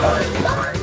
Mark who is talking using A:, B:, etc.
A: Bye.